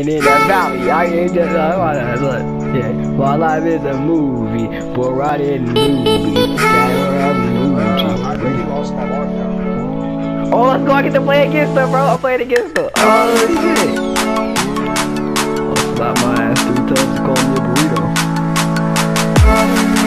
And in the valley, I ain't just uh, look, yeah. My life is a movie, boy, right in movie. My life. Oh, let's go! I get to play against her, bro. I'm playing against her. Oh shit! I'll slap my ass three times to call me a burrito.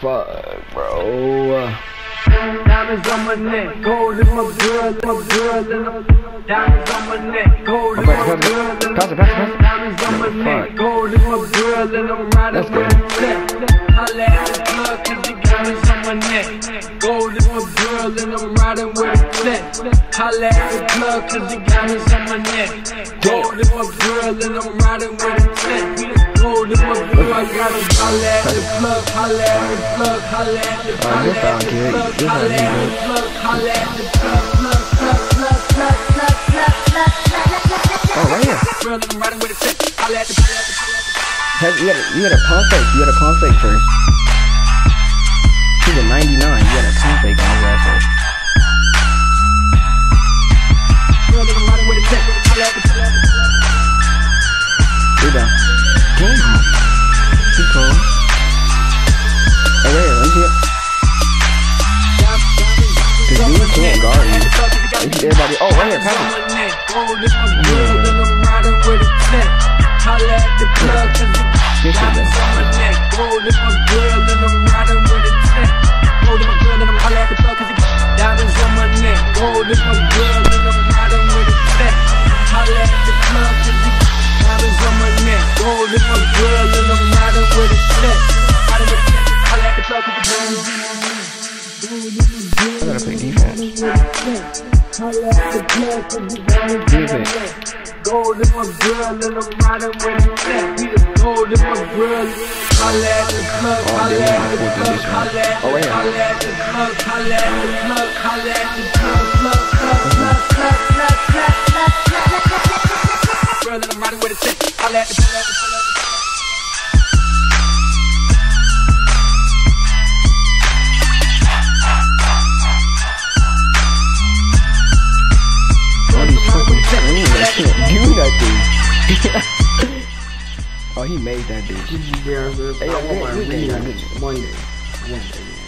Fuck, bro. Diamonds on my neck, gold in my girl, my girl, and I'm diamonds on my neck, gold in my Pass it, girl, pass it, and pass it, pass it. diamonds on my neck, gold in my girl, and I'm riding Let's go. with a set. Holla at the plug, cause the diamonds on my neck, Holla at the plug, cause the diamonds on my neck, gold in my girl, and I'm riding with a set. Gold in my girl, I gotta holla at the plug, holla at the plug, holla at the Alright, good foul, kid. Good foul, you good. plug, holla at the plug, plug, plug, plug, plug, plug, plug, plug, plug, Oh, right here. Girl, I'm riding with a set. Holla at the plug, at the plug. You gotta, you gotta pump fake. You gotta pump fake first. Oh. in this Club, cause the diamonds my neck. Gold in my grill, and I'm riding with a check. Be the gold in my grill. Holla at the club, holla at the club, holla at the yeah. holla at the club, holla at the club, holla at the club, club, club, club, club, club, club, club, club, club, club. Grill, and I'm riding with a check. Holla at the holla at the holla at the All oh, he made that bitch. Yeah, Hey, I want my we- we- ring we- Monday. Wednesday.